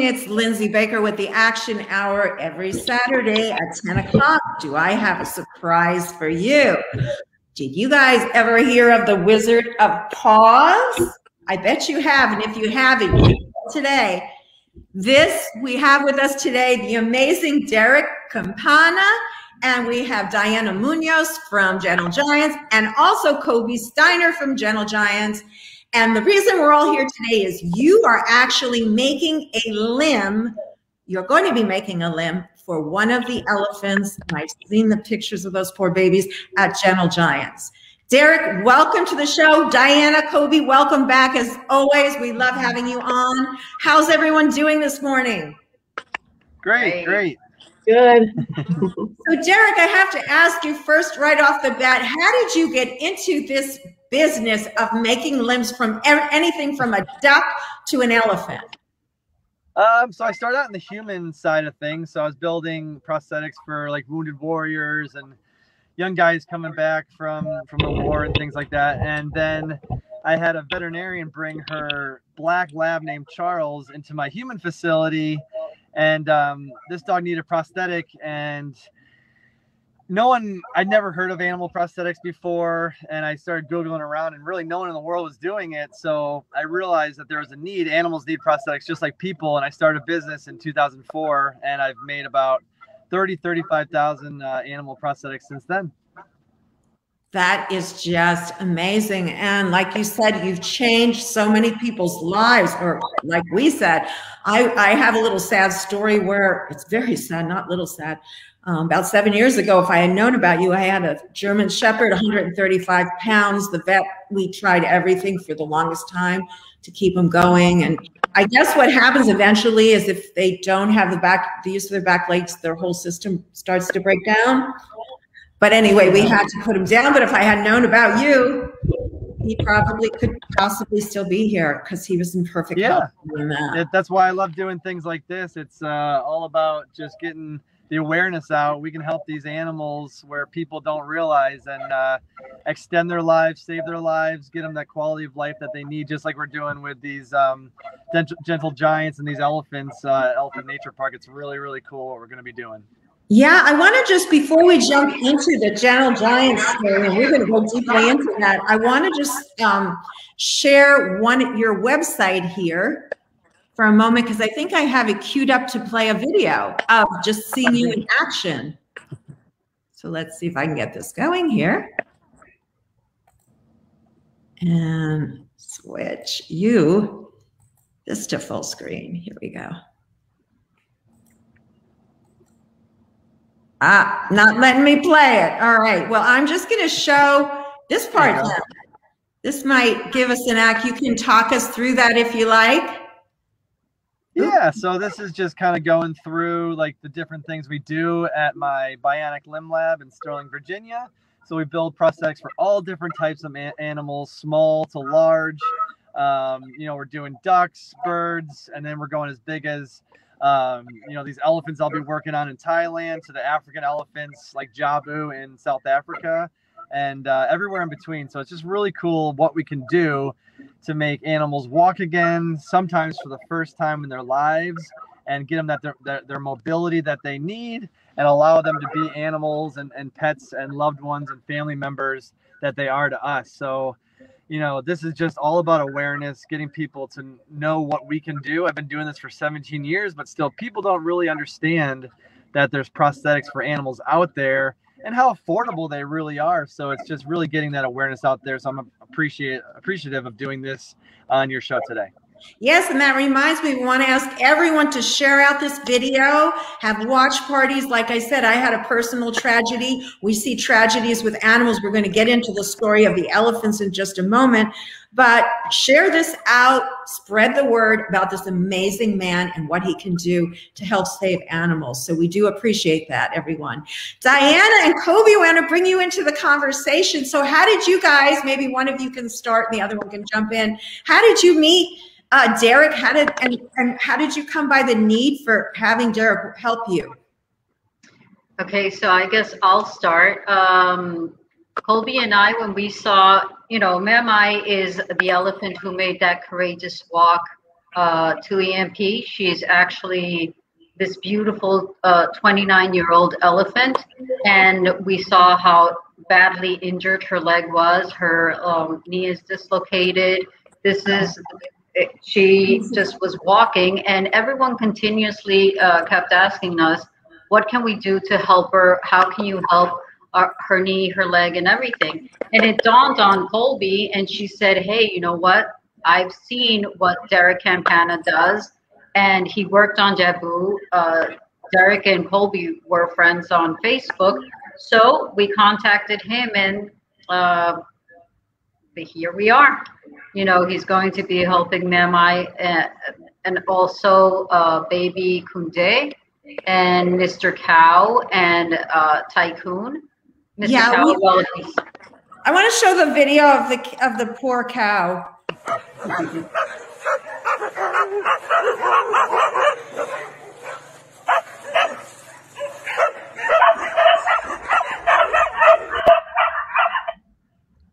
It's Lindsey Baker with the Action Hour every Saturday at 10 o'clock. Do I have a surprise for you? Did you guys ever hear of the Wizard of Paws? I bet you have. And if you haven't, today, this we have with us today the amazing Derrick Campano, and we have Diana Munoz from Gentle Giants, and also Colby Steiner from Gentle Giants. And the reason we're all here today is you are actually making a limb. You're going to be making a limb for one of the elephants. And I've seen the pictures of those poor babies at Gentle Giants. Derrick, welcome to the show. Diana, Colby, welcome back. As always, we love having you on. How's everyone doing this morning? Great, great. Good. so, Derrick, I have to ask you first, right off the bat, how did you get into this business of making limbs from anything from a duck to an elephant? Um, so I started out in the human side of things. So I was building prosthetics for like wounded warriors and young guys coming back from from the war and things like that. And then I had a veterinarian bring her black lab named Charles into my human facility, and um, this dog needed a prosthetic and no one I'd never heard of animal prosthetics before and I started googling around and really no one in the world was doing it so I realized that there was a need animals need prosthetics just like people and I started a business in 2004 and I've made about 30 35,000 uh, animal prosthetics since then that is just amazing. And like you said, you've changed so many people's lives. Or like we said, I, I have a little sad story where it's very sad, not little sad, um, about seven years ago, if I had known about you, I had a German Shepherd, 135 pounds. The vet, we tried everything for the longest time to keep him going. And I guess what happens eventually is if they don't have the back, the use of their back legs, their whole system starts to break down. But anyway, we had to put him down. But if I had known about you, he probably could possibly still be here because he was in perfect yeah. health. That. It, that's why I love doing things like this. It's uh, all about just getting – the awareness out. We can help these animals where people don't realize and uh, extend their lives, save their lives, get them that quality of life that they need, just like we're doing with these um, gentle giants and these elephants, uh, Elephant Nature Park. It's really, really cool what we're going to be doing. Yeah, I want to just before we jump into the Gentle Giants story, and we're going to go deeply into that. I want to just um, share one your website here for a moment because I think I have it queued up to play a video of just seeing you in action. So let's see if I can get this going here. And switch you this to full screen. Here we go. Ah, not letting me play it. All right. Well, I'm just going to show this part. This might give us an act. You can talk us through that if you like. Yeah, so this is just kind of going through like the different things we do at my Bionic Limb Lab in Sterling, Virginia. So we build prosthetics for all different types of animals, small to large. Um, you know, we're doing ducks, birds, and then we're going as big as um, you know these elephants I'll be working on in Thailand to the African elephants like Jabu in South Africa and uh, everywhere in between. So it's just really cool what we can do to make animals walk again, sometimes for the first time in their lives, and get them that their, their, their mobility that they need and allow them to be animals and, and pets and loved ones and family members that they are to us. So, you know, this is just all about awareness, getting people to know what we can do. I've been doing this for 17 years, but still, people don't really understand that there's prosthetics for animals out there and how affordable they really are. So it's just really getting that awareness out there. So I'm appreciate appreciative of doing this on your show today. Yes, and that reminds me, we want to ask everyone to share out this video, have watch parties. Like I said, I had a personal tragedy. We see tragedies with animals. We're going to get into the story of the elephants in just a moment. But share this out, spread the word about this amazing man and what he can do to help save animals. So we do appreciate that, everyone. Diana and Colby want to bring you into the conversation. So how did you guys, maybe one of you can start and the other one can jump in. How did you meet uh, Derrick? How did and, and how did you come by the need for having Derrick help you? Okay, so I guess I'll start. Um, Colby and I, when we saw, you know, Memai is the elephant who made that courageous walk uh, to ENP. She's actually this beautiful 29 uh, year old elephant, and we saw how badly injured her leg was. Her um, knee is dislocated. This is she just was walking, and everyone continuously uh, kept asking us, "What can we do to help her? How can you help?" Our, her knee, her leg, and everything. And it dawned on Colby, and she said, Hey, you know what? I've seen what Derrick Campano does, and he worked on Jabu. Uh, Derrick and Colby were friends on Facebook. So we contacted him, and uh, here we are. You know, he's going to be helping Mamai and, and also uh, Baby Kunde and Mr. Cow and uh, Tycoon. Yeah, we, I want to show the video of the of the poor cow.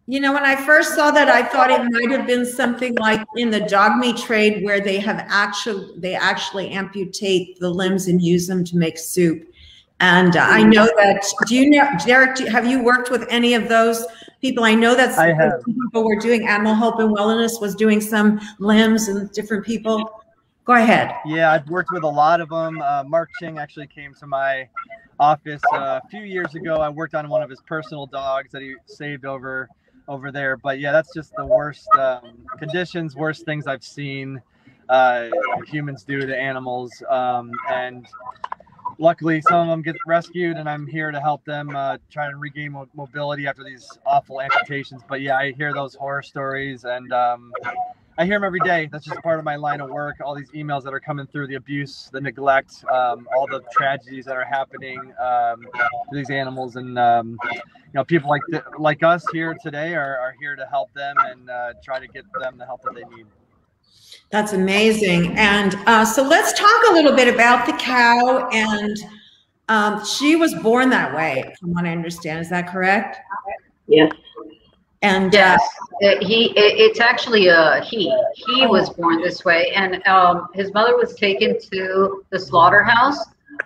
You know, when I first saw that, I thought it might have been something like in the dog meat trade where they have actually they actually amputate the limbs and use them to make soup. And I know that. Do you know, Derrick? Do, have you worked with any of those people? I know that I have. people were doing Animal Hope and Wellness was doing some limbs and different people. Go ahead. Yeah, I've worked with a lot of them. Uh, Marc Ching actually came to my office uh, a few years ago. I worked on one of his personal dogs that he saved over over there. But yeah, that's just the worst um, conditions, worst things I've seen uh, humans do to animals. Um, and luckily, some of them get rescued, and I'm here to help them uh, try to regain mo- mobility after these awful amputations. But yeah, I hear those horror stories, and um, I hear them every day. That's just part of my line of work. All these emails that are coming through, the abuse, the neglect, um, all the tragedies that are happening um, to these animals, and um, you know, people like the, like us here today are, are here to help them and uh, try to get them the help that they need. That's amazing. And uh, so let's talk a little bit about the cow. And um, she was born that way, from what I understand. Is that correct? Yes. And yes, uh, he it's actually a he. He was born this way, and um, his mother was taken to the slaughterhouse.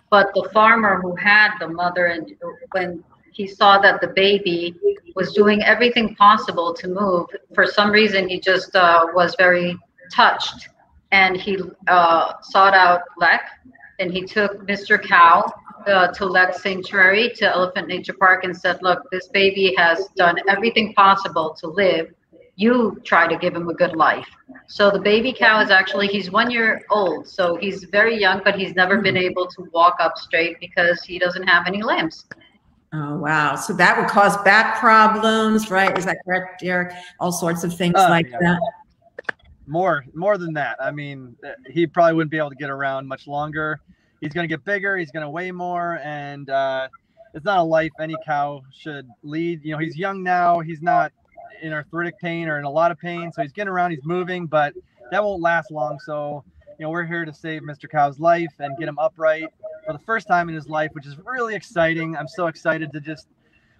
But the farmer who had the mother, and when he saw that the baby was doing everything possible to move, for some reason he just uh, was very touched, and he uh, sought out Lek, and he took Mr. Cow uh, to Lek Sanctuary, to Elephant Nature Park, and said, Look, this baby has done everything possible to live. You try to give him a good life. So the baby cow is actually, he's one year old. So he's very young, but he's never been able to walk up straight because he doesn't have any limbs. Oh, wow. So that would cause back problems, right? Is that correct, Derrick? All sorts of things uh, like yeah. that. More, more than that. I mean, he probably wouldn't be able to get around much longer he's going to get bigger. He's going to weigh more, and uh, it's not a life any cow should lead. You know, he's young now. He's not in arthritic pain or in a lot of pain, so he's getting around. He's moving, but that won't last long. So, you know, we're here to save Mr. Cow's life and get him upright for the first time in his life, which is really exciting. I'm so excited to just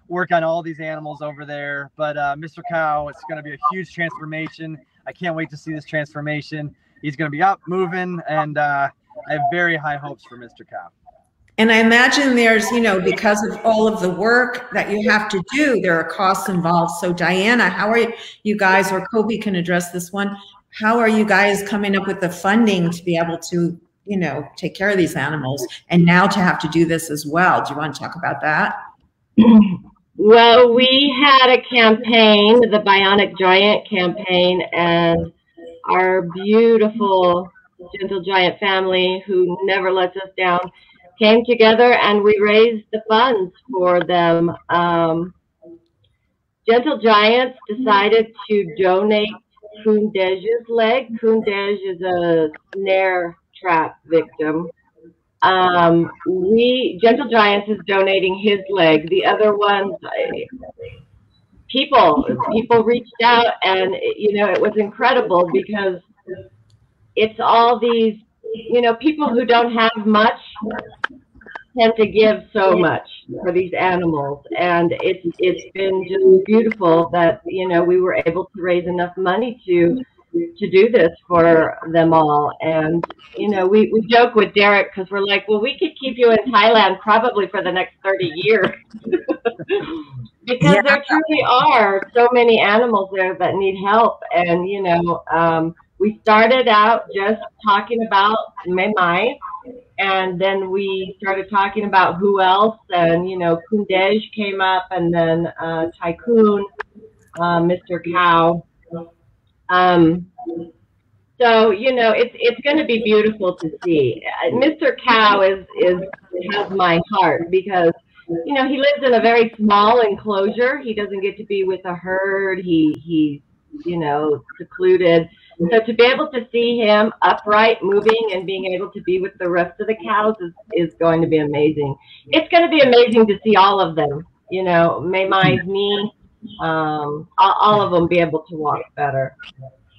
work on all these animals over there. But uh, Mr. Cow, it's going to be a huge transformation. I can't wait to see this transformation. He's going to be up, moving, and uh, I have very high hopes for Mr. Cow. And I imagine there's, you know, because of all of the work that you have to do, there are costs involved. So, Diana, how are you guys, or Colby can address this one? How are you guys coming up with the funding to be able to, you know, take care of these animals and now to have to do this as well? Do you want to talk about that? Well, we had a campaign, the Bionic Giant campaign, and our beautiful Gentle Giant family, who never lets us down, came together and we raised the funds for them. Um, Gentle Giants decided to donate Kundej's leg. Kundej is a snare trap victim. Um, we Gentle Giants is donating his leg. The other ones, people people reached out, and you know it was incredible because it's all these, you know, people who don't have much tend to give so much for these animals and it's it's been just beautiful that you know we were able to raise enough money to to do this for them all. And you know, we, we joke with Derrick because we're like, well, we could keep you in Thailand probably for the next 30 years. because yeah. there truly are so many animals there that need help. And, you know, um, we started out just talking about Mai Mai, and then we started talking about who else. And, you know, Kundej came up, and then uh, Tycoon, uh, Mr. Cow. Um, so you know, it's it's going to be beautiful to see. Uh, Mr. Cow is is has my heart because you know he lives in a very small enclosure. He doesn't get to be with a herd. He he's you know secluded. So to be able to see him upright, moving, and being able to be with the rest of the cows is, is going to be amazing. It's going to be amazing to see all of them. You know, Mai Mai's me, um, all, all of them be able to walk better.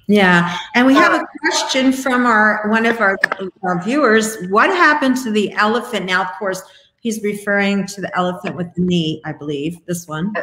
Yeah, and we have a question from our one of our, our viewers. What happened to the elephant? Now, of course, he's referring to the elephant with the knee, I believe. This one.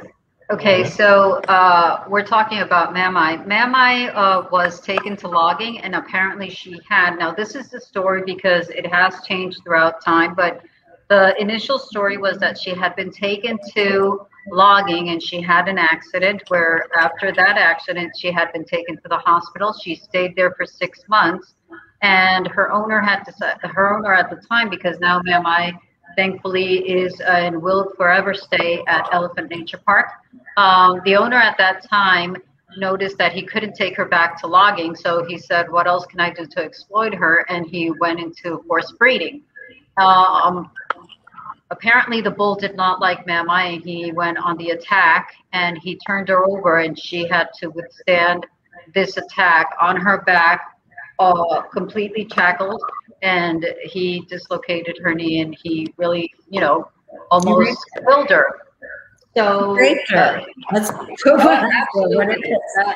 Okay, so uh, we're talking about Mai Mai. Mamai uh, was taken to logging, and apparently she had. Now, this is the story because it has changed throughout time, but the initial story was that she had been taken to logging and she had an accident where after that accident she had been taken to the hospital. She stayed there for six months and her owner had to her owner at the time because now Mai i thankfully is uh, and will forever stay at elephant nature park. Um, the owner at that time noticed that he couldn't take her back to logging so he said what else can i do to exploit her? And he went into horse breeding. Um, apparently the bull did not like Mai Mai and he went on the attack and he turned her over and she had to withstand this attack on her back, uh, completely shackled, and he dislocated her knee and he really, you know, almost killed her. So uh, that's absolutely. Uh,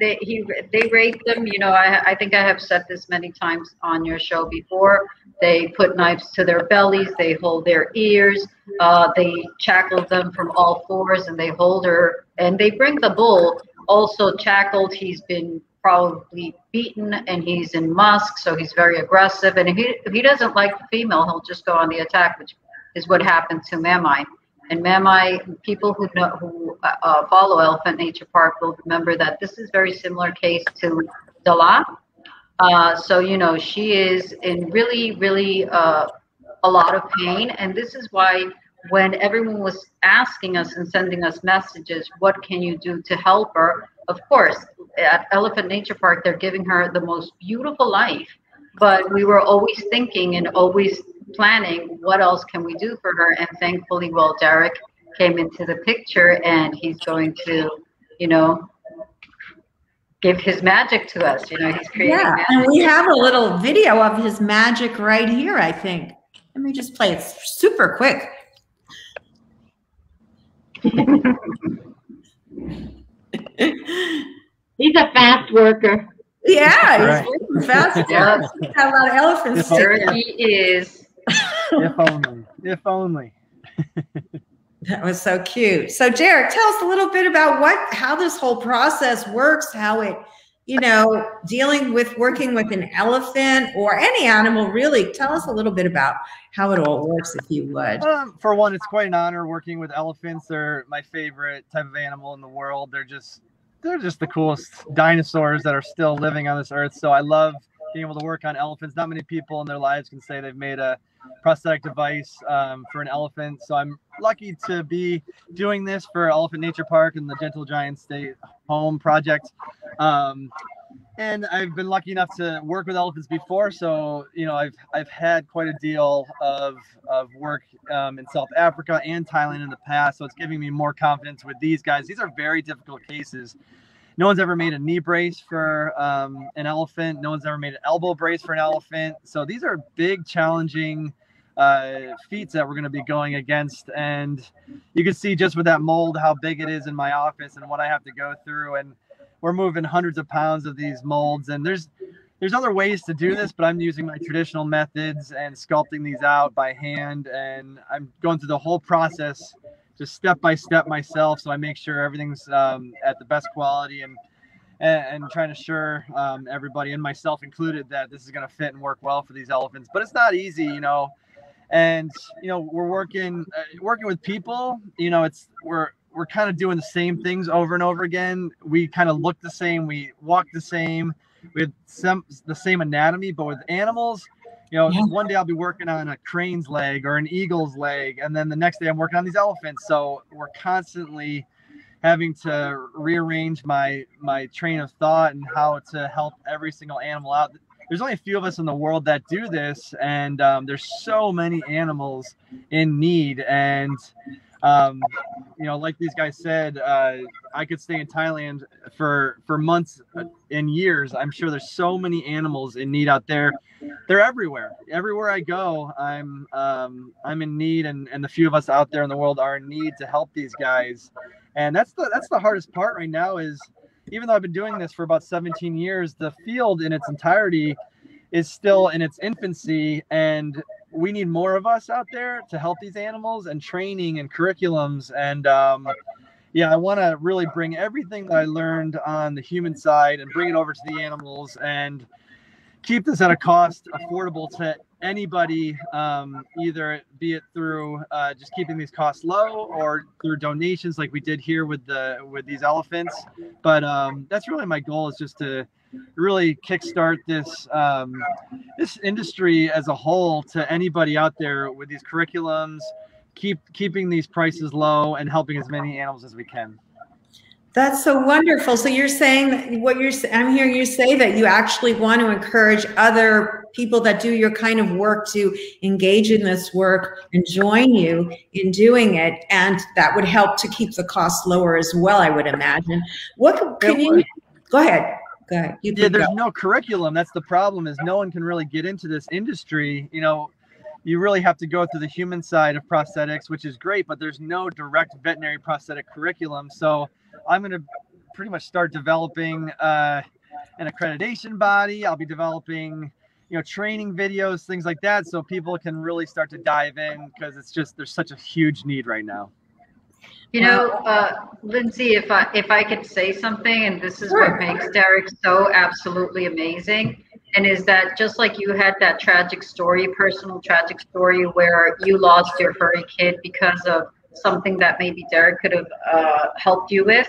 they, he, they rape them. You know, I, I think I have said this many times on your show before. They put knives to their bellies. They hold their ears. Uh, they shackle them from all fours, and they hold her. And they bring the bull also shackled. He's been probably beaten, and he's in musth, so he's very aggressive. And if he if he doesn't like the female, he'll just go on the attack, which is what happened to Mai Mai. And Mai Mai, people who know who uh, uh, follow Elephant Nature Park will remember that this is very similar case to Dala. Uh, so you know she is in really, really uh, a lot of pain, and this is why when everyone was asking us and sending us messages, what can you do to help her? Of course, at Elephant Nature Park, they're giving her the most beautiful life, but we were always thinking and always planning what else can we do for her and thankfully well derrick came into the picture and he's going to you know give his magic to us you know he's creating yeah magic. and we have a little video of his magic right here i think let me just play it super quick he's a fast worker yeah, he's right. fast. Yeah. a lot of elephants. There he is if only. If only. that was so cute. So, Derrick, tell us a little bit about what, how this whole process works, how it, you know, dealing with working with an elephant or any animal, really. Tell us a little bit about how it all works, if you would. Um, for one, it's quite an honor working with elephants. They're my favorite type of animal in the world. They're just, they're just the coolest dinosaurs that are still living on this earth. So I love being able to work on elephants. Not many people in their lives can say they've made a prosthetic device um, for an elephant. So I'm lucky to be doing this for Elephant Nature Park and the Gentle Giants Stay Home project. Um, and I've been lucky enough to work with elephants before, so you know I've I've had quite a deal of of work um, in South Africa and Thailand in the past, so it's giving me more confidence with these guys. These are very difficult cases no one's ever made a knee brace for um, an elephant. No one's ever made an elbow brace for an elephant. So these are big, challenging uh, feats that we're going to be going against. And you can see just with that mold how big it is in my office and what I have to go through. And we're moving hundreds of pounds of these molds. And there's there's other ways to do this, but I'm using my traditional methods and sculpting these out by hand. And I'm going through the whole process just step by step myself so I make sure everything's um, at the best quality and and, and trying to assure um, everybody and myself included that this is going to fit and work well for these elephants. But it's not easy, you know. And you know, we're working uh, working with people. You know, it's we're we're kind of doing the same things over and over again. We kind of look the same, we walk the same, we have some the same anatomy, but with animals, you know, yeah. one day I'll be working on a crane's leg or an eagle's leg, and then the next day I'm working on these elephants. So we're constantly having to rearrange my my train of thought and how to help every single animal out. There's only a few of us in the world that do this, and um, there's so many animals in need. And um, you know, like these guys said, uh, I could stay in Thailand for for months and years. I'm sure there's so many animals in need out there. They're everywhere. Everywhere I go, I'm um, I'm in need, and and the few of us out there in the world are in need to help these guys. And that's the that's the hardest part right now. Is even though I've been doing this for about 17 years, the field in its entirety is still in its infancy, and we need more of us out there to help these animals and training and curriculums and um, yeah i want to really bring everything that i learned on the human side and bring it over to the animals and keep this at a cost affordable to anybody um, either be it through uh, just keeping these costs low or through donations like we did here with the with these elephants but um, that's really my goal is just to really kickstart this um, this industry as a whole to anybody out there with these curriculums, keep keeping these prices low and helping as many animals as we can. That's so wonderful. So you're saying what you're I'm hearing you say that you actually want to encourage other people that do your kind of work to engage in this work and join you in doing it and that would help to keep the cost lower as well I would imagine. What can you go ahead Go ahead. You yeah, there's go. no curriculum. That's the problem. Is no one can really get into this industry. You know, you really have to go through the human side of prosthetics, which is great, but there's no direct veterinary prosthetic curriculum. So I'm going to pretty much start developing uh, an accreditation body. I'll be developing, you know, training videos, things like that, so people can really start to dive in because it's just there's such a huge need right now. You know, uh, Lindsey, if I if I could say something, and this is what makes Derrick so absolutely amazing, and is that just like you had that tragic story, personal tragic story, where you lost your furry kid because of something that maybe Derrick could have uh, helped you with.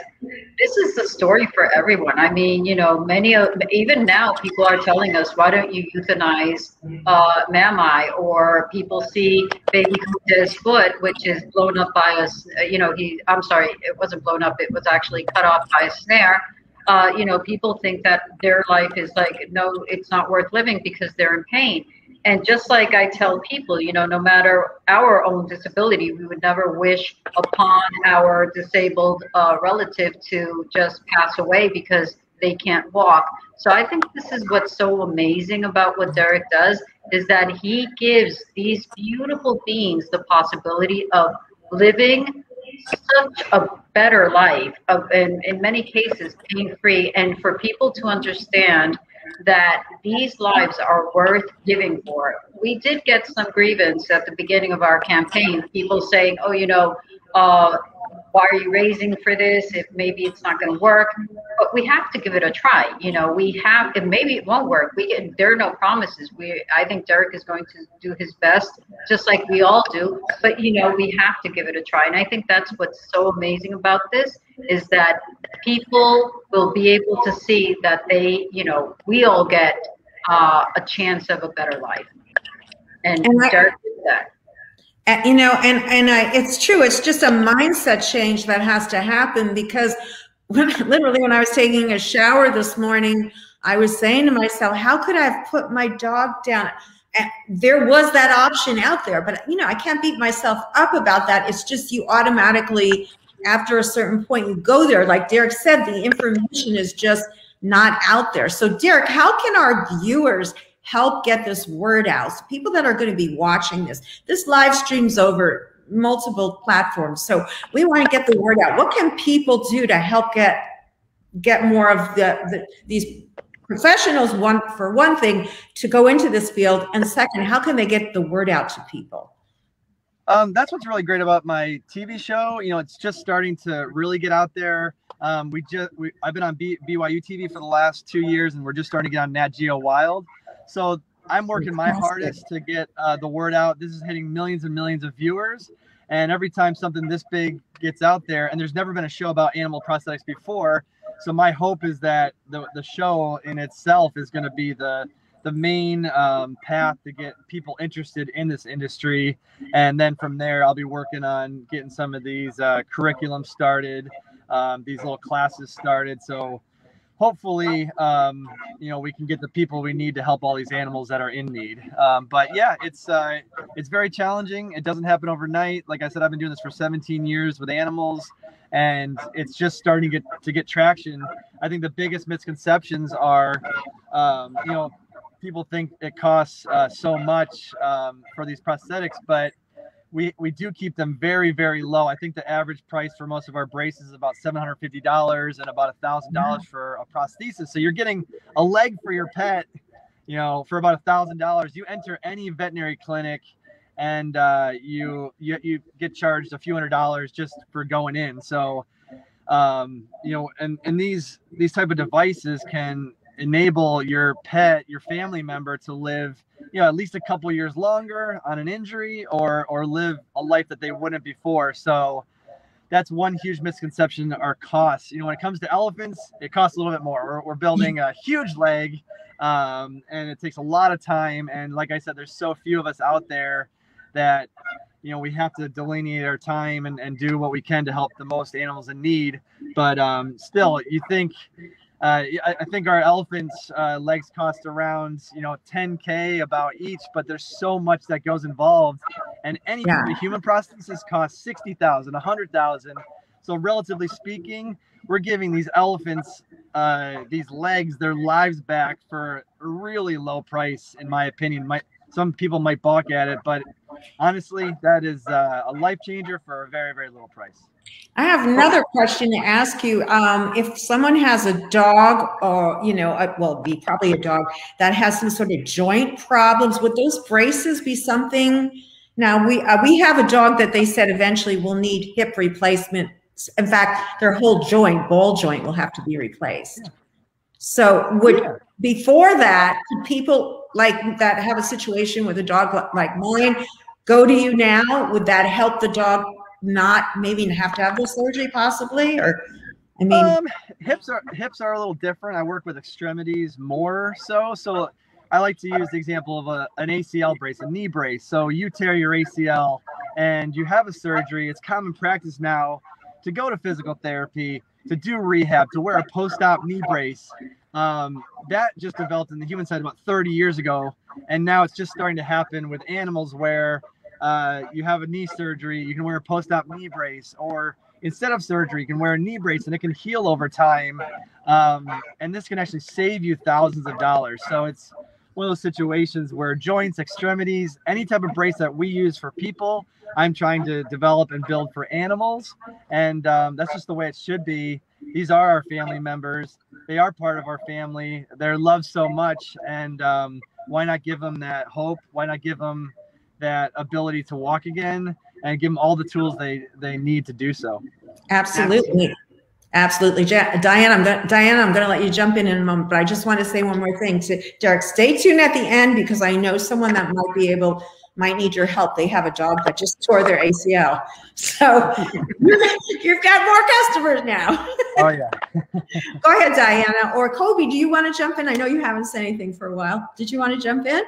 This is the story for everyone. I mean, you know, many of even now people are telling us, why don't you euthanize uh, Mamai? Or people see baby Kunta's foot, which is blown up by us. You know, he. I'm sorry, it wasn't blown up. It was actually cut off by a snare. Uh, you know, people think that their life is like, no, it's not worth living because they're in pain and just like I tell people, you know, no matter our own disability, we would never wish upon our disabled uh, relative to just pass away because they can't walk. So I think this is what's so amazing about what Derrick does is that he gives these beautiful beings the possibility of living such a better life of in, in many cases pain free and for people to understand that these lives are worth giving for. We did get some grievance at the beginning of our campaign, people saying, oh, you know, uh, why are you raising for this? If maybe it's not going to work. But we have to give it a try you know we have and maybe it won't work. We get there are no promises. We i think derrick is going to do his best just like we all do but you know we have to give it a try and i think that's what's so amazing about this is that people will be able to see that they you know we all get uh, a chance of a better life. And, and derrick did that. You know and and I, it's true it's just a mindset change that has to happen because when literally when i was taking a shower this morning i was saying to myself how could i have put my dog down? And there was that option out there but you know i can't beat myself up about that. It's just you automatically after a certain point you go there like derrick said the information is just not out there so derrick how can our viewers help get this word out. So people that are going to be watching this, this live streams over multiple platforms. So we want to get the word out. What can people do to help get get more of the, the these professionals one for one thing to go into this field and second how can they get the word out to people Um, that's what's really great about my TV show. You know, it's just starting to really get out there. Um, we just we, I've been on B, BYU TV for the last two years, and we're just starting to get on Nat Geo Wild. So I'm working my hardest to get uh, the word out. This is hitting millions and millions of viewers, and every time something this big gets out there, and there's never been a show about animal prosthetics before, so my hope is that the the show in itself is going to be the the main um, path to get people interested in this industry. And then from there, I'll be working on getting some of these uh, curriculums started, um, these little classes started. So hopefully, um, you know, we can get the people we need to help all these animals that are in need. Um, but yeah, it's uh, it's very challenging. It doesn't happen overnight. Like I said, I've been doing this for 17 years with animals, and it's just starting to get to get traction. I think the biggest misconceptions are, um, you know, people think it costs uh, so much um, for these prosthetics, but we, we do keep them very, very low. I think the average price for most of our braces is about $750 and about $1,000 for a prosthesis. So you're getting a leg for your pet, you know, for about $1,000. You enter any veterinary clinic and uh, you, you, you get charged a few hundred dollars just for going in. So, um, you know, and, and these, these type of devices can enable your pet, your family member to live, you know, at least a couple years longer on an injury or or live a life that they wouldn't before. So that's one huge misconception Our costs. You know, when it comes to elephants, it costs a little bit more. We're, we're building a huge leg, um, and it takes a lot of time. And like I said, there's so few of us out there that you know we have to delineate our time and, and do what we can to help the most animals in need. But um, still, you think uh, I, I, think our elephants uh, legs cost around you know 10k about each, but there's so much that goes involved, and any yeah. human prosthesis costs 60,000, 100,000. So relatively speaking, we're giving these elephants uh, these legs their lives back for a really low price, in my opinion. My, some people might balk at it, but honestly, that is uh, a life changer for a very, very little price. I have another question to ask you. Um, if someone has a dog, or you know, a, well, be probably a dog that has some sort of joint problems, would those braces be something? Now we uh, we have a dog that they said eventually will need hip replacement. In fact, their whole joint, ball joint, will have to be replaced. So would before that, people like that have a situation with a dog like mine go to you now? Would that help the dog not maybe have to have the surgery possibly? Or I mean um, hips are hips are a little different. I work with extremities more so. So I like to use the example of a, an ACL brace, a knee brace. So you tear your ACL and you have a surgery. It's common practice now to go to physical therapy, to do rehab, to wear a post-op knee brace um, that just developed in the human side about 30 years ago, and now it's just starting to happen with animals where uh, you have a knee surgery, you can wear a post-op knee brace, or instead of surgery, you can wear a knee brace and it can heal over time. Um, and this can actually save you thousands of dollars. So it's one of those situations where joints, extremities, any type of brace that we use for people, I'm trying to develop and build for animals. And um, that's just the way it should be these are our family members. They are part of our family. They're loved so much, and um, why not give them that hope? Why not give them that ability to walk again and give them all the tools they they need to do so? Absolutely. Absolutely, Diane. I'm going Diana. I'm going to let you jump in in a moment, but I just want to say one more thing to Derrick. Stay tuned at the end because I know someone that might be able might need your help. They have a dog that just tore their ACL. So you've got more customers now. Oh, yeah. Go ahead, Diana. Or Colby, do you want to jump in? I know you haven't said anything for a while. Did you want to jump in?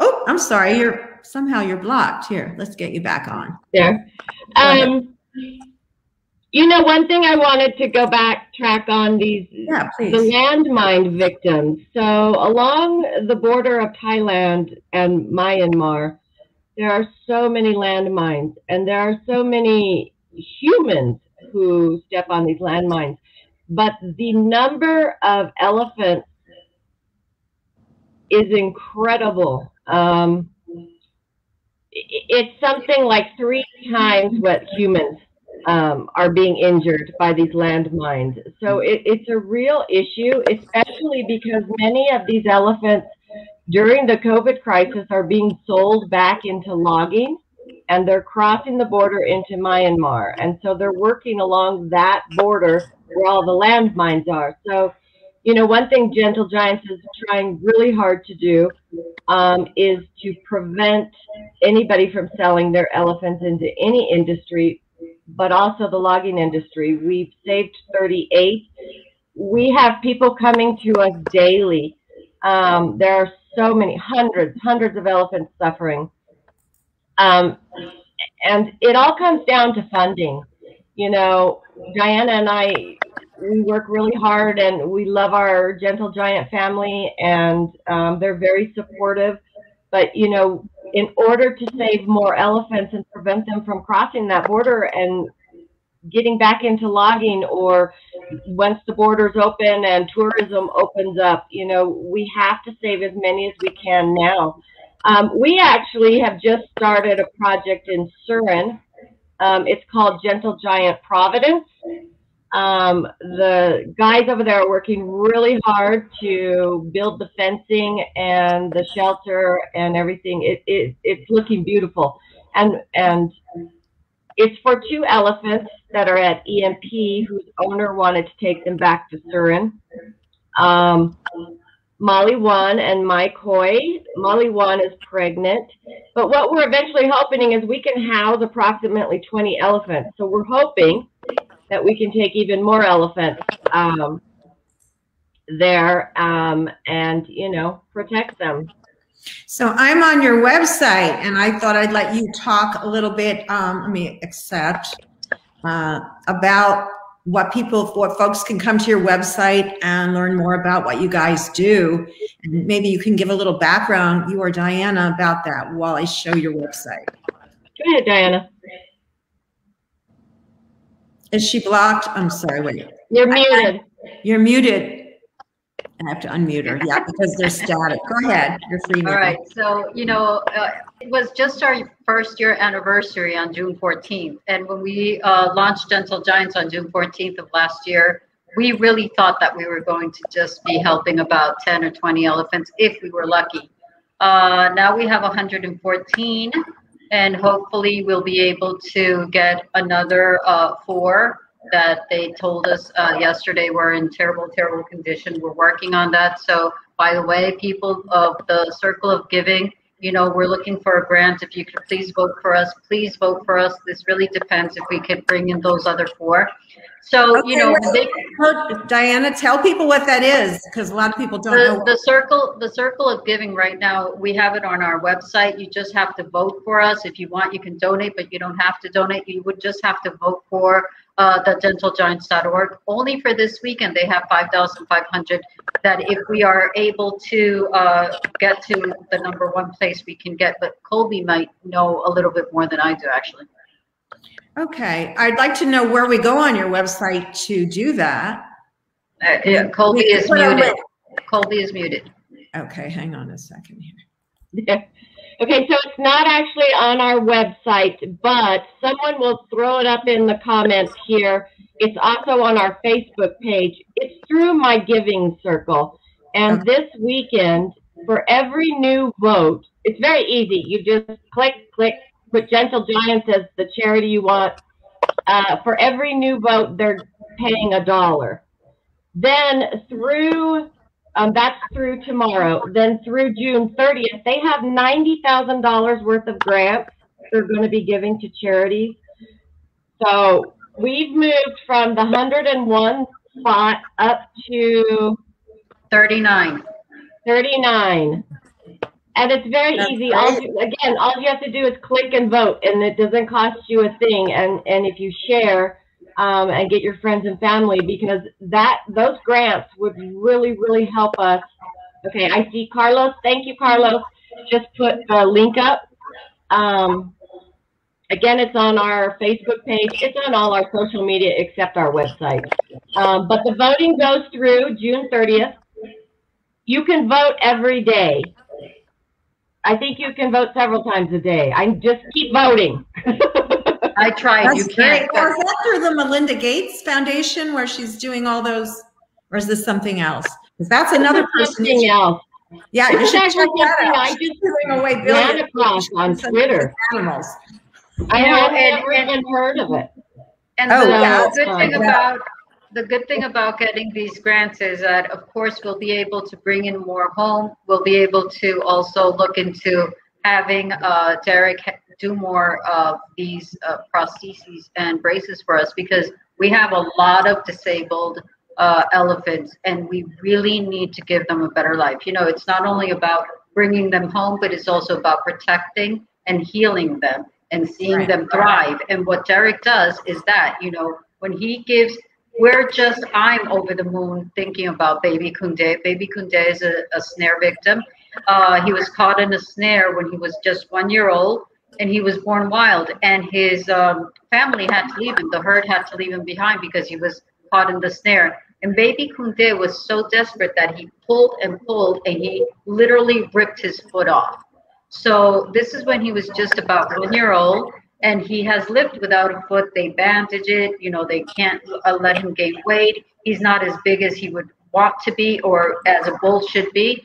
Oh, I'm sorry. You're somehow you're blocked. Here, let's get you back on. There. Um, you know, one thing I wanted to go back track on these yeah, the landmine victims. So along the border of Thailand and Myanmar, there are so many landmines, and there are so many humans who step on these landmines. But the number of elephants is incredible. Um, it's something like three times what humans um, are being injured by these landmines. So it, it's a real issue, especially because many of these elephants during the COVID crisis are being sold back into logging and they're crossing the border into Myanmar. And so they're working along that border where all the landmines are. So, you know, one thing Gentle Giants is trying really hard to do um, is to prevent anybody from selling their elephants into any industry, but also the logging industry. We've saved 38. We have people coming to us daily. Um, there are so many, hundreds, hundreds of elephants suffering. Um, and it all comes down to funding. You know, Diana and I, we work really hard and we love our Gentle Giant family and um, they're very supportive. But, you know, in order to save more elephants and prevent them from crossing that border and getting back into logging or once the borders open and tourism opens up, you know, we have to save as many as we can now. Um, we actually have just started a project in Surin. Um, it's called Gentle Giant Providence. Um, the guys over there are working really hard to build the fencing and the shelter and everything. It, it, it's looking beautiful. And, and it's for two elephants that are at ENP whose owner wanted to take them back to Surin. Um, Molly One and Mike Hoy. Molly One is pregnant. But what we're eventually hoping is we can house approximately 20 elephants. So we're hoping that we can take even more elephants um, there um, and, you know, protect them. So I'm on your website, and I thought I'd let you talk a little bit. Um, let me accept uh, about what people, what folks can come to your website and learn more about what you guys do. And maybe you can give a little background, you or Diana, about that while I show your website. Go ahead, Diana. Is she blocked? I'm sorry, wait. You're muted. You're muted. I have to unmute her. Yeah, because they're static. Go ahead. You're free. All right. So, you know, uh, it was just our first year anniversary on June 14th. And when we uh, launched Gentle Giants on June 14th of last year, we really thought that we were going to just be helping about 10 or 20 elephants if we were lucky. Uh, now we have 114, and hopefully we'll be able to get another uh, four that they told us uh, yesterday were in terrible, terrible condition. We're working on that. So, by the way, people of the Circle of Giving, you know, we're looking for a grant. If you could please vote for us, please vote for us. This really depends if we could bring in those other four. So, okay, you know, they, Diana, tell people what that is because a lot of people don't the, know. The circle, the circle of giving right now, we have it on our website. You just have to vote for us. If you want, you can donate, but you don't have to donate. You would just have to vote for uh, the gentlegiants.org. Only for this weekend, they have 5,500 that if we are able to uh, get to the number one place we can get, but Colby might know a little bit more than I do actually. Okay, I'd like to know where we go on your website to do that. Uh, yeah, Colby is muted. Colby is muted. Okay, hang on a second here. Okay, so it's not actually on our website, but someone will throw it up in the comments here. It's also on our Facebook page. It's through my giving circle. And this weekend, for every new vote, it's very easy. You just click, click, put Gentle Giants as the charity you want. Uh, for every new vote, they're paying a dollar. Then through um, that's through tomorrow. Then through June 30th, they have $90,000 worth of grants they're going to be giving to charities. So we've moved from the 101 spot up to 39. 39. And it's very That's easy. All you, again, all you have to do is click and vote, and it doesn't cost you a thing. And, and if you share, um, and get your friends and family because that those grants would really really help us. Okay i see carlos. Thank you carlos. Just put the link up. Um, again it's on our facebook page. It's on all our social media except our website. Um, but the voting goes through june 30th you can vote every day. I think you can vote several times a day. I just keep voting I tried. That's you can't. Well, is that through the Melinda Gates Foundation where she's doing all those, or is this something else? Because that's another person. Something else. Yeah, you This is should check that out. I She's just giving away ran billions on Twitter. Animals. I You know, had never and- even heard of it. And Oh, the, yeah, the good thing yeah. about the good thing about getting these grants is that, of course, we'll be able to bring in more home. We'll be able to also look into having uh, Derrick ha- do more of these uh, prostheses and braces for us because we have a lot of disabled uh, elephants and we really need to give them a better life. You know, it's not only about bringing them home, but it's also about protecting and healing them and seeing Right. them thrive. And what Derrick does is that, you know, when he gives, we're just, I'm over the moon thinking about Baby Kunde. Baby Kunde is a, a snare victim. Uh, he was caught in a snare when he was just one year old and he was born wild. And his um, family had to leave him. The herd had to leave him behind because he was caught in the snare. And Baby Kunde was so desperate that he pulled and pulled and he literally ripped his foot off. So this is when he was just about one year old, and he has lived without a foot. They bandage it, you know, they can't uh, let him gain weight. He's not as big as he would want to be or as a bull should be.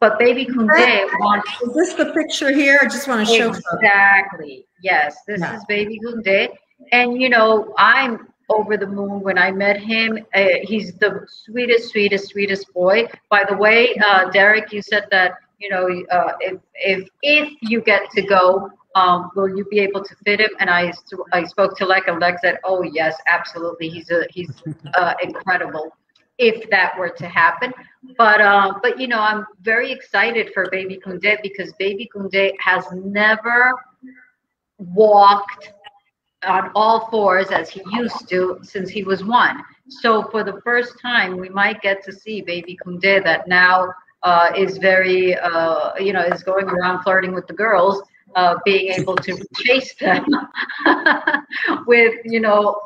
But baby Kunde wants Is this the picture here? I just want to show. exactly. Yes, this is baby Kunde, and you know I'm over the moon when I met him. Uh, he's the sweetest, sweetest, sweetest boy. By the way, uh, Derrick, you said that you know uh, if if if you get to go, um, will you be able to fit him? And I, I spoke to Lek and Lek said, oh yes, absolutely. He's a he's uh, incredible. If that were to happen, but um, but you know I'm very excited for Baby Kunde because Baby Kunde has never walked on all fours as he used to since he was one. So for the first time, we might get to see Baby Kunde that now uh, is very, uh, you know, is going around flirting with the girls, uh, being able to chase them with, you know,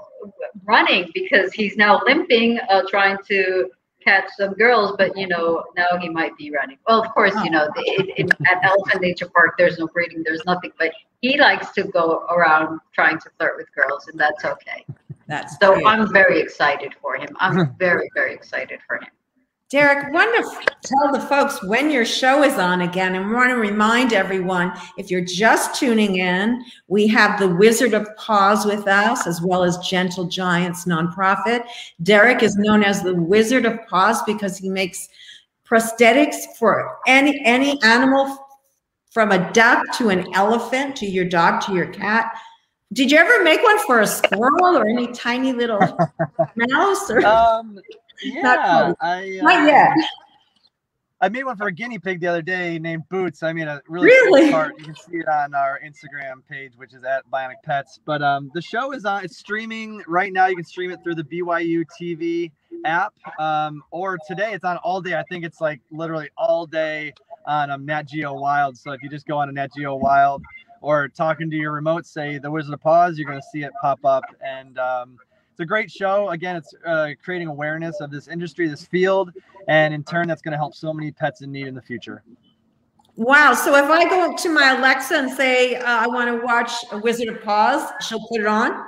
running because he's now limping, uh, trying to catch some girls, but you know now he might be running. Well, of course, you know the, it, it, at Elephant Nature Park, there's no breeding, there's nothing, but he likes to go around trying to flirt with girls, and that's okay. That's So cute. I'm very excited for him. I'm very, very excited for him. Derrick, want to tell the folks when your show is on again, and want to remind everyone if you're just tuning in, we have the Wizard of Paws with us, as well as Gentle Giants nonprofit. Derrick is known as the Wizard of Paws because he makes prosthetics for any any animal, from a duck to an elephant to your dog to your cat. Did you ever make one for a squirrel or any tiny little mouse? Or Um, yeah, quite. I uh, not yet. I made one for a guinea pig the other day named Boots. I made a really, Really? cool part. You can see it on our Instagram page, which is at Bionic Pets. But um, the show is on. It's streaming right now. You can stream it through the BYU TV app, um, or today it's on all day. I think it's like literally all day on um, Nat Geo Wild. So if you just go on a Nat Geo Wild or talking to your remote, say the Wizard of Paws, you're going to see it pop up. And um, it's a great show. Again, it's uh, creating awareness of this industry, this field, and in turn, that's going to help so many pets in need in the future. Wow. So if I go up to my Alexa and say, uh, I want to watch a Wizard of Paws, she'll put it on?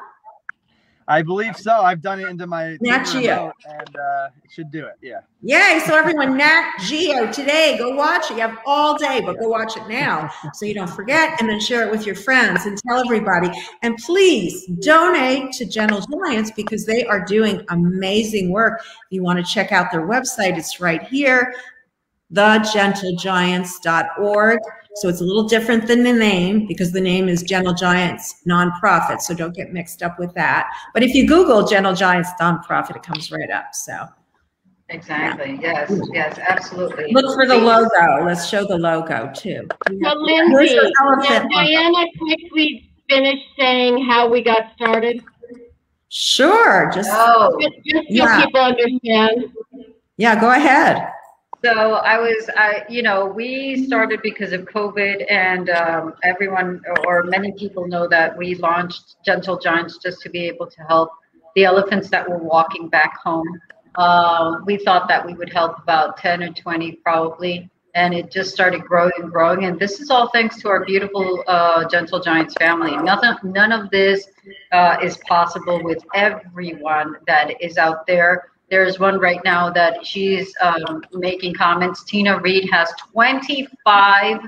I believe so. I've done it into my Nat Geo. and uh, should do it. Yeah. Yay. So everyone, Nat Geo today, go watch it. You have all day, but go watch it now so you don't forget and then share it with your friends and tell everybody. And please donate to Gentle Giants because they are doing amazing work. If you want to check out their website, it's right here, thegentlegiants.org. So it's a little different than the name because the name is Gentle Giants Nonprofit. So don't get mixed up with that. But if you Google Gentle Giants Nonprofit, it comes right up. So Exactly. Yes. Yes. Absolutely. look for the logo. Let's show the logo too. So Lindsey, the can elephant. Diana quickly finish saying how we got started? Sure. Just Oh. Just, just so Yeah. people understand. yeah, go ahead. So I was, I, you know, we started because of COVID, and um, everyone or many people know that we launched Gentle Giants just to be able to help the elephants that were walking back home. Um, we thought that we would help about 10 or 20 probably, and it just started growing and growing. And this is all thanks to our beautiful uh, Gentle Giants family. Nothing, none of this uh, is possible with everyone that is out there There's one right now that she's um, making comments. Tina Reed has 25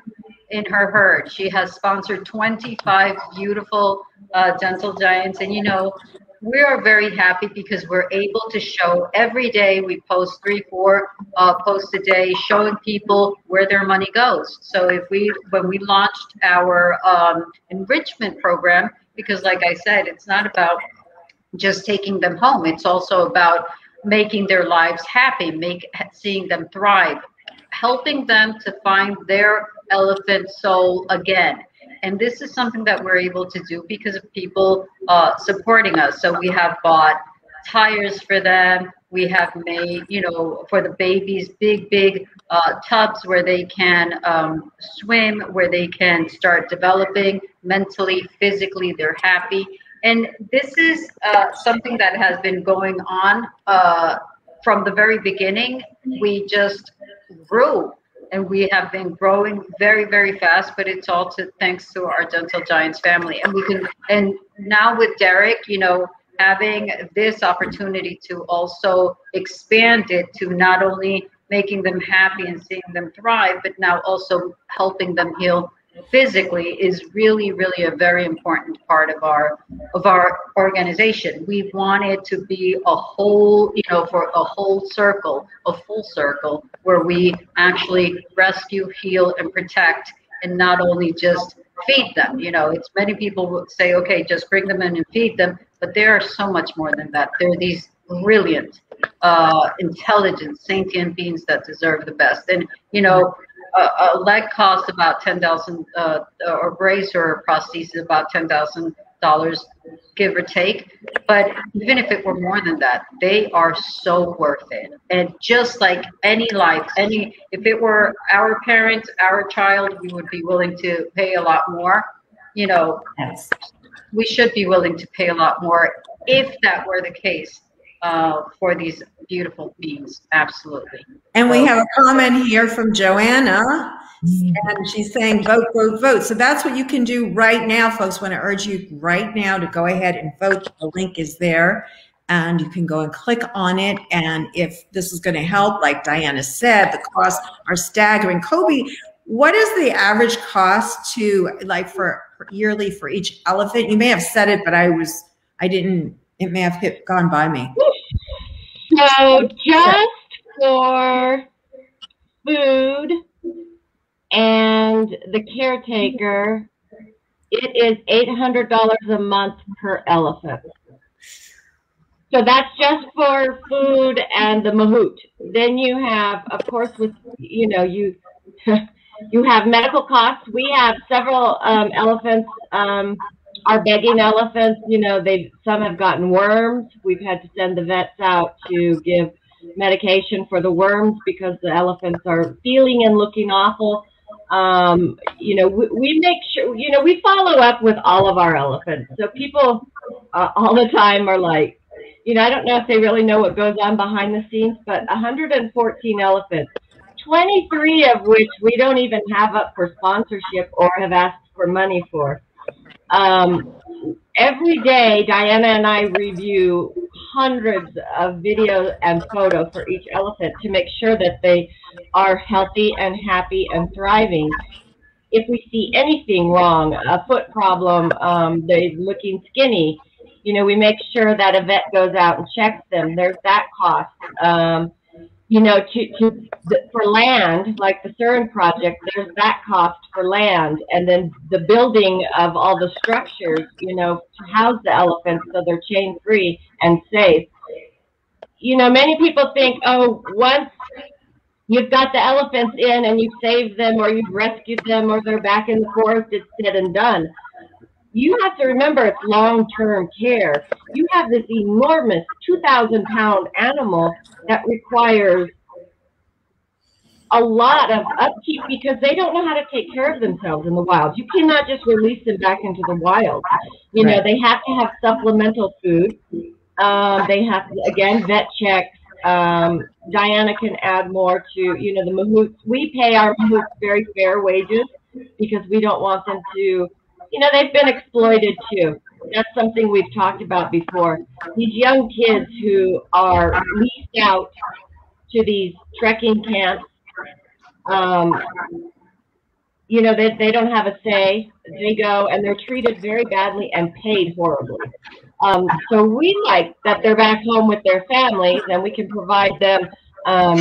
in her herd. She has sponsored 25 beautiful uh, gentle giants. And you know, we are very happy because we're able to show every day we post three four uh, posts a day showing people where their money goes so if we when we launched our um, enrichment program because like i said it's not about just taking them home it's also about making their lives happy make seeing them thrive helping them to find their elephant soul again and this is something that we're able to do because of people uh, supporting us. So we have bought tires for them. We have made, you know, for the babies, big, big uh, tubs where they can um, swim, where they can start developing mentally, physically, they're happy. And this is uh, something that has been going on uh, from the very beginning. We just grew and we have been growing very very fast but it's all to thanks to our gentle giants family and we can and now with derrick you know having this opportunity to also expand it to not only making them happy and seeing them thrive but now also helping them heal physically is really really a very important part of our of our organization. We want it to be a whole you know for a whole circle a full circle where we actually rescue heal and protect and not only just feed them you know. It's many people say okay just bring them in and feed them but they are so much more than that. They're these brilliant uh, intelligent sentient beings that deserve the best. And you know a, a leg costs about ten thousand, uh, or brace or prosthesis about ten thousand dollars, give or take. But even if it were more than that, they are so worth it. And just like any life, any if it were our parents, our child, we would be willing to pay a lot more. You know, yes. we should be willing to pay a lot more if that were the case uh, for these beautiful beings. Absolutely. And we have a comment here from Joanna, and she's saying vote, vote, vote. So that's what you can do right now, folks. I want to urge you right now to go ahead and vote. The link is there. And you can go and click on it. And if this is going to help, like Diana said, the costs are staggering. Colby, what is the average cost to like for, for yearly for each elephant? You may have said it, but I was I didn't. It may have hit gone by me. So just for food and the caretaker, it is $800 a month per elephant. So that's just for food and the mahout. Then you have, of course, with you know you you have medical costs. We have several um, elephants um, our begging elephants, you know, they some have gotten worms. We've had to send the vets out to give medication for the worms because the elephants are feeling and looking awful. Um, you know, we, we, make sure, you know, we follow up with all of our elephants. So people uh, all the time are like, you know, I don't know if they really know what goes on behind the scenes, but 114 elephants, 23 of which we don't even have up for sponsorship or have asked for money for. Um, every day, Diana and I review hundreds of videos and photos for each elephant to make sure that they are healthy and happy and thriving. If we see anything wrong, a foot problem, um, they're looking skinny, you know, we make sure that a vet goes out and checks them. There's that cost. Um, you know, to, to for land, like the CERN project, there's that cost for land, and then the building of all the structures, you know, to house the elephants so they're chain free and safe. You know, many people think, oh, once you've got the elephants in and you've saved them or you've rescued them or they're back in the forest, it's said and done you have to remember it's long-term care. You have this enormous 2,000 pound animal that requires a lot of upkeep because they don't know how to take care of themselves in the wild. You cannot just release them back into the wild. You know, they have to have supplemental food. Um, they have, to, again, vet checks. Um, Diana can add more to, you know, the mahouts. We pay our mahouts very fair wages because we don't want them to you know, they've been exploited too. that's something we've talked about before. These young kids who are leased out to these trekking camps, um, you know, they, they don't have a say. They go and they're treated very badly and paid horribly. Um, so we like that they're back home with their families and we can provide them, um,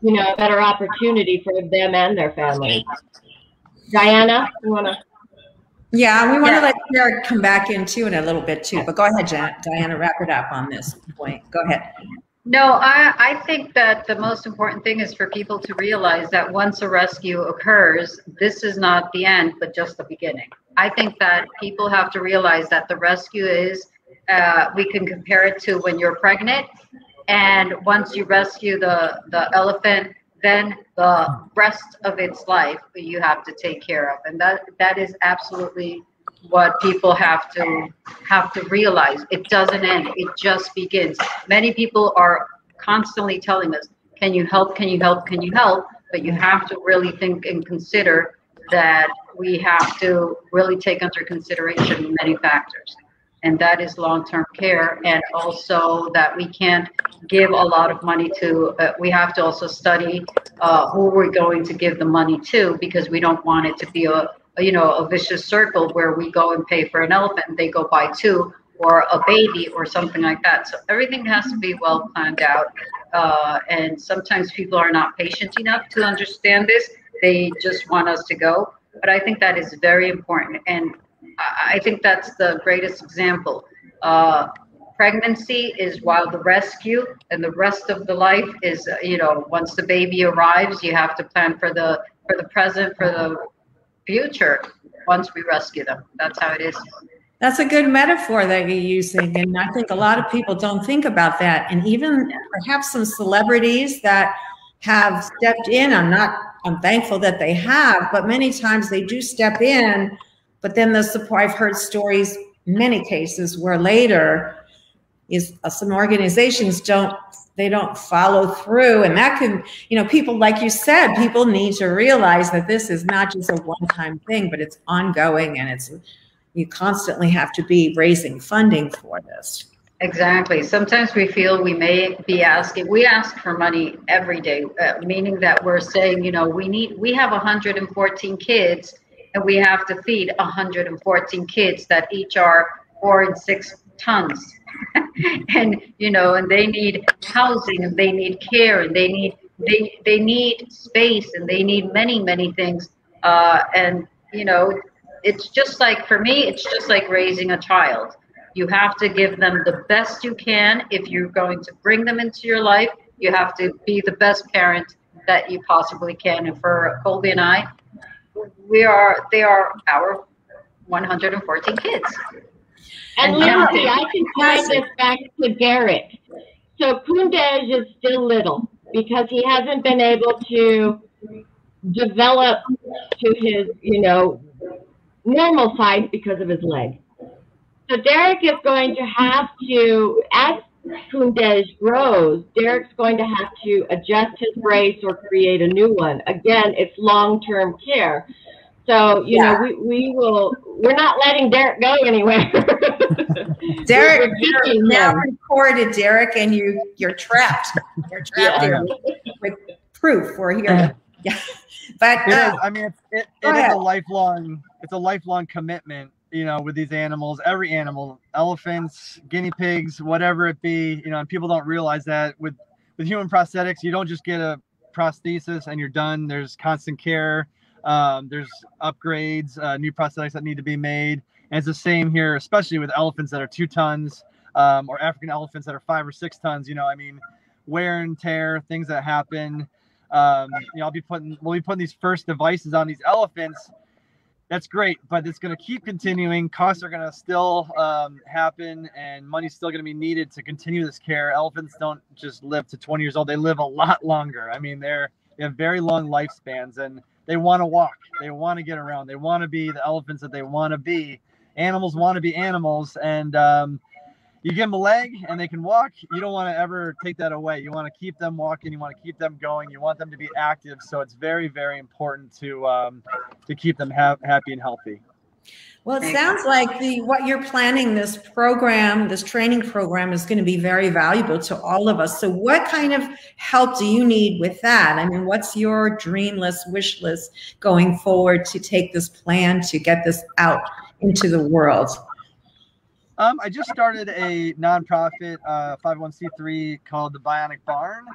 you know, a better opportunity for them and their families. Diana, you want to? Yeah, we want Yeah. to let Derrick come back in too in a little bit too, but go ahead, Jan- Diana, wrap it up on this point. Go ahead. No, I, I think that the most important thing is for people to realize that once a rescue occurs, this is not the end, but just the beginning. I think that people have to realize that the rescue is, uh, we can compare it to when you're pregnant. And once you rescue the, the elephant, then the rest of its life you have to take care of. And that, that is absolutely what people have to have to realize. It doesn't end. It just begins. Many people are constantly telling us can you help? Can you help? Can you help? But you have to really think and consider that we have to really take under consideration many factors and that is long-term care and also that we can't give a lot of money to uh, we have to also study uh, who we're going to give the money to because we don't want it to be a, you know a vicious circle where we go and pay for an elephant and they go buy two or a baby or something like that. So everything has to be well planned out uh, and sometimes people are not patient enough to understand this. They just want us to go. But i think that is very important. And I think that's the greatest example. Uh, pregnancy is while the rescue, and the rest of the life is, uh, you know, once the baby arrives, you have to plan for the for the present, for the future. Once we rescue them, that's how it is. That's a good metaphor that you're using. And I think a lot of people don't think about that. And even perhaps some celebrities that have stepped in, I'm not, I'm thankful that they have, but many times they do step in, but then the support, I've heard stories, many cases where later is uh, some organizations don't, they don't follow through. And that can, you know, people, like you said, people need to realize that this is not just a one-time thing, but it's ongoing and it's, you constantly have to be raising funding for this. Exactly. Sometimes we feel we may be asking, we ask for money every day, uh, meaning that we're saying, you know, we need, we have 114 kids and we have to feed 114 kids that each are four and six tons. and, you know, and they need housing and they need care and they need, they, they need space and they need many, many things. Uh, and, you know, it's just like, for me, it's just like raising a child. You have to give them the best you can. If you're going to bring them into your life, you have to be the best parent that you possibly can. And for Colby and I, we are, they are our 114 kids. And And Lindsey. I can tie this back to Derrick. So Kundej is still little because he hasn't been able to develop to his, you know, normal size because of his leg. So Derrick is going to have to, as Kundej grows, Derrick's going to have to adjust his brace or create a new one. Again, it's long-term care. So, you know, we, we will, we're not letting Derrick go anywhere. Derrick, you're now recorded, Derrick, and you, you're trapped. You're trapped Yeah. with proof. We're here. Yeah. But It uh, is. I mean, it's, it, it is ahead. a lifelong. It's a lifelong commitment. You know, with these animals, every animal, elephants, guinea pigs, whatever it be. You know, and people don't realize that with with human prosthetics, you don't just get a prosthesis and you're done. There's constant care. Um, there's upgrades, uh, new prosthetics that need to be made, and it's the same here, especially with elephants that are two tons um, or African elephants that are five or six tons. You know, I mean, wear and tear, things that happen. Um, you know, I'll be putting we'll be putting these first devices on these elephants. That's great, but it's going to keep continuing. Costs are going to still um, happen, and money's still going to be needed to continue this care. Elephants don't just live to 20 years old; they live a lot longer. I mean, they're they have very long lifespans, and they want to walk, they want to get around, they want to be the elephants that they want to be. Animals want to be animals, and um, you give them a leg and they can walk. You don't want to ever take that away. You want to keep them walking. You want to keep them going. You want them to be active. So it's very, very important to um, to keep them ha- happy and healthy. Well, it sounds like the what you're planning this program, this training program is going to be very valuable to all of us. So what kind of help do you need with that? I mean, what's your dream list, wish list going forward to take this plan to get this out into the world? Um, I just started a nonprofit uh, 501c3 called the Bionic Barn,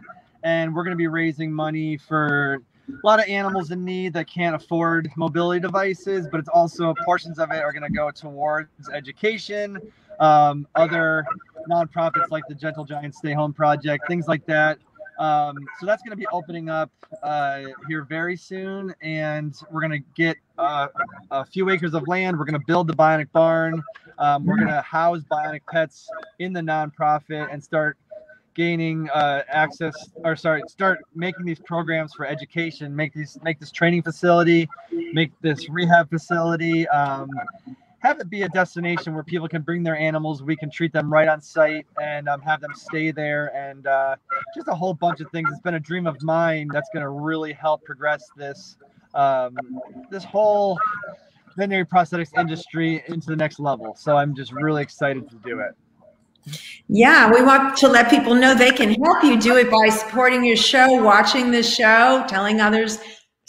and we're going to be raising money for a lot of animals in need that can't afford mobility devices, but it's also portions of it are going to go towards education, um, other nonprofits like the Gentle Giant Stay Home Project, things like that. Um, so that's going to be opening up uh, here very soon, and we're going to get uh, a few acres of land. We're going to build the Bionic Barn. Um, we're going to house Bionic Pets in the nonprofit and start gaining uh, access or sorry start making these programs for education make these make this training facility make this rehab facility um, have it be a destination where people can bring their animals. We can treat them right on site and um, have them stay there and uh, just a whole bunch of things. It's been a dream of mine that's going to really help progress this um, this whole veterinary prosthetics industry into the next level. So i'm just really excited to do it. Yeah, we want to let people know they can help you do it by supporting your show, watching the show, telling others,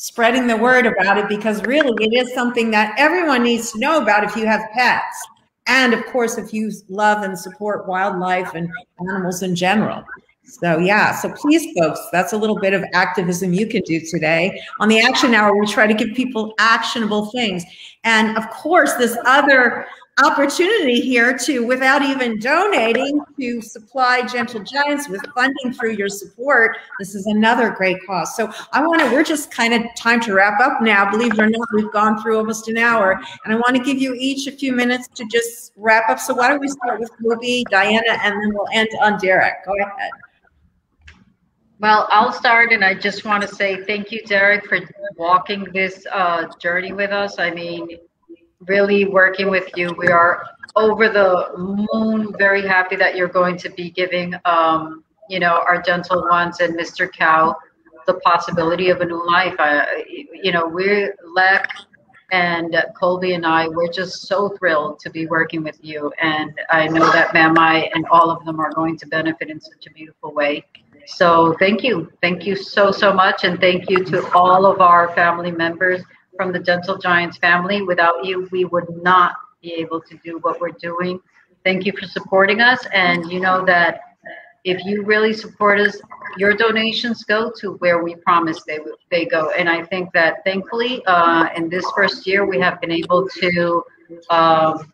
spreading the word about it, because really it is something that everyone needs to know about if you have pets. And of course, if you love and support wildlife and animals in general. So, yeah, so please, folks, that's a little bit of activism you can do today. On the Action Hour, we try to give people actionable things. And of course, this other opportunity here to, without even donating, to supply Gentle Giants with funding through your support. This is another great cause. So I want to, we're just kind of time to wrap up now. Believe it or not, we've gone through almost an hour. And I want to give you each a few minutes to just wrap up. So why don't we start with Ruby, Diana, and then we'll end on Derrick. Go ahead. Well, I'll start, and I just want to say thank you, Derrick, for walking this uh, journey with us. I mean, really working with you. We are over the moon, very happy that you're going to be giving, um, you know, our gentle ones and Mr. Cow the possibility of a new life. I, you know, we're Lek and Colby and I, we're just so thrilled to be working with you. And I know that Mamai and all of them are going to benefit in such a beautiful way. So thank you. Thank you so, so much. And thank you to all of our family members from the Gentle Giants family. Without you, we would not be able to do what we're doing. Thank you for supporting us. And you know that if you really support us, your donations go to where we promised they they go. And I think that thankfully, uh, in this first year, we have been able to um,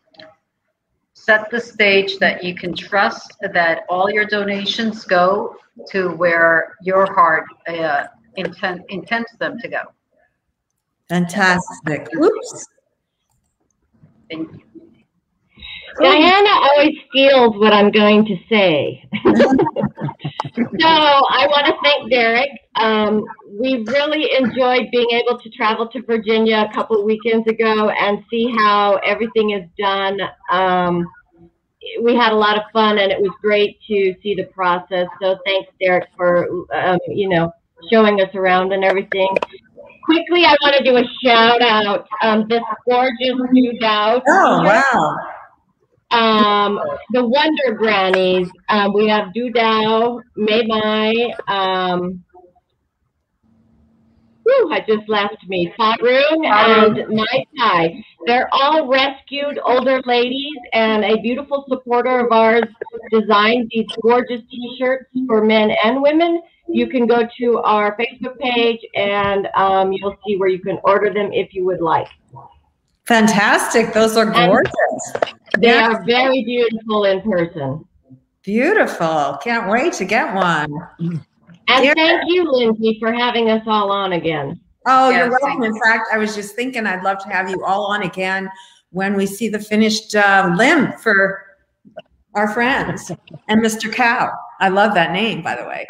set the stage that you can trust that all your donations go to where your heart uh, intent, intends them to go. Fantastic. Oops. Thank you. Diana always steals what I'm going to say. so I want to thank Derrick. Um, we really enjoyed being able to travel to Virginia a couple of weekends ago and see how everything is done. Um, we had a lot of fun and it was great to see the process. So thanks, Derrick, for um, you know showing us around and everything quickly, I want to do a shout out. Um, this gorgeous new doubt. Oh, wow. Um, the Wonder Grannies. Um, we have Dudao, May Mai, um, whew, I just left me, Faru and Mai Tai. They're all rescued older ladies, and a beautiful supporter of ours designed these gorgeous t-shirts for men and women you can go to our Facebook page and um, you'll see where you can order them if you would like. Fantastic. Those are gorgeous. And they are very beautiful in person. Beautiful. Can't wait to get one. And yeah. thank you, Lindsey, for having us all on again. Oh, yes, you're welcome. In fact, I was just thinking I'd love to have you all on again when we see the finished uh, limb for our friends and Mr. Cow. I love that name, by the way.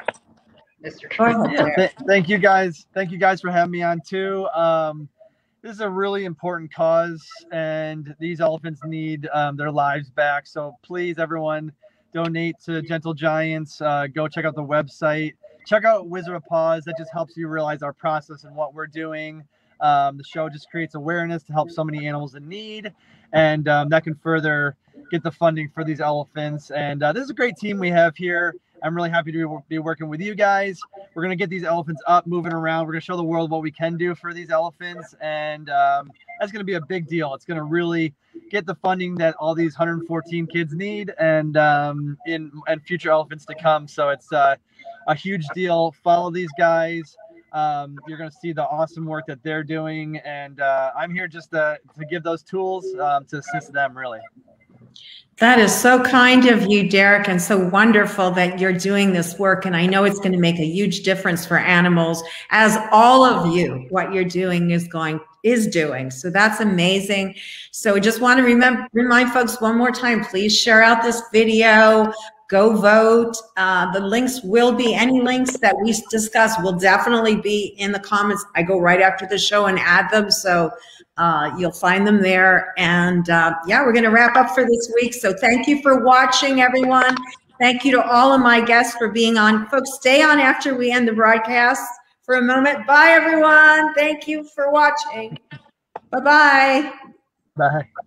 Mr. Yeah, thank you guys. Thank you guys for having me on too. Um, this is a really important cause, and these elephants need um, their lives back. So please, everyone, donate to Gentle Giants. Uh, go check out the website. Check out Wizard of Paws. That just helps you realize our process and what we're doing. Um, the show just creates awareness to help so many animals in need, and um, that can further get the funding for these elephants. And uh, this is a great team we have here. I'm really happy to be working with you guys. We're going to get these elephants up, moving around. We're going to show the world what we can do for these elephants. And um, that's going to be a big deal. It's going to really get the funding that all these 114 kids need and um, in and future elephants to come. So it's uh, a huge deal. Follow these guys. Um, you're going to see the awesome work that they're doing. And uh, I'm here just to, to give those tools um, to assist them, really. That is so kind of you, Derrick, and so wonderful that you're doing this work. And I know it's going to make a huge difference for animals, as all of you, what you're doing is going is doing. So that's amazing. So I just want to remember remind folks one more time, please share out this video. Go vote. Uh, the links will be any links that we discuss will definitely be in the comments. I go right after the show and add them. So uh, you'll find them there. And uh, yeah, we're going to wrap up for this week. So thank you for watching, everyone. Thank you to all of my guests for being on. Folks, stay on after we end the broadcast for a moment. Bye, everyone. Thank you for watching. Bye-bye. Bye.